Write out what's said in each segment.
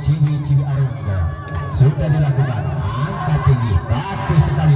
2-0 untuk Ciwi Ciwi Arungga. Sudah dilakukan. Angkat tinggi, bagus sekali,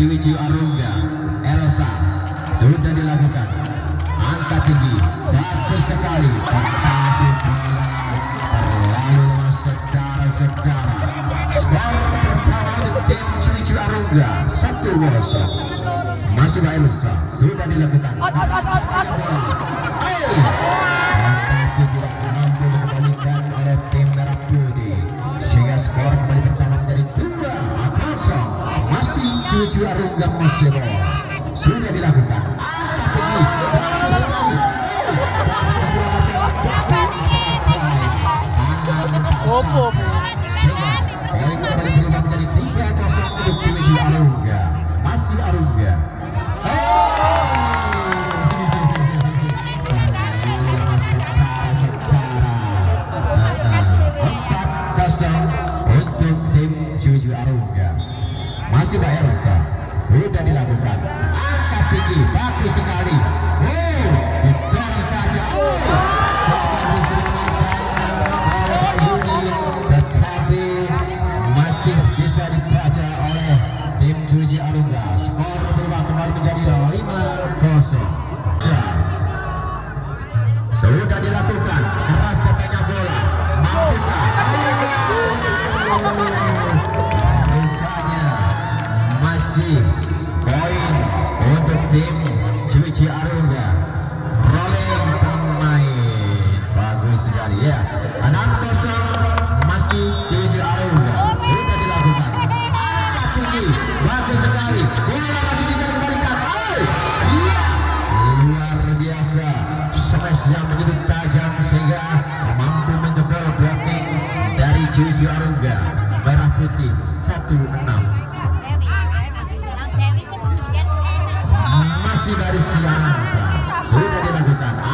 Ciwici Arunga Elsa. Sudah dilakukan. Angkat tinggi. Bagus sekali. Tetapi bola. Terlalu secara secara skor bersama di tim Ciwici Arungga. Satu kosong masih Elsa. Sudah dilakukan. Angkat bola. Ayo. Spiritual Room Gamma Sebo. Sudah dilakukan. Mbak Elsa. Sudah dilakukan. Angkat tinggi bagus sekali. Messi. Point untuk tim Civici Arun dari sekian sudah dilakukan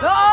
No,